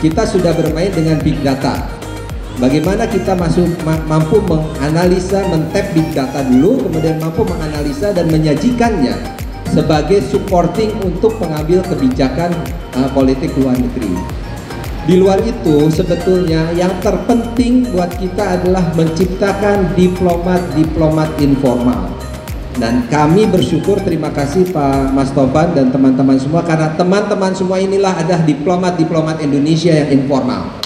kita sudah bermain dengan big data. Bagaimana kita masuk ma- mampu menganalisa, mentap big data dulu, kemudian mampu menganalisa dan menyajikannya sebagai supporting untuk pengambil kebijakan uh, politik luar negeri. Di luar itu sebetulnya yang terpenting buat kita adalah menciptakan diplomat-diplomat informal. Dan kami bersyukur terima kasih Pak Mas Toban dan teman-teman semua karena teman-teman semua inilah ada diplomat-diplomat Indonesia yang informal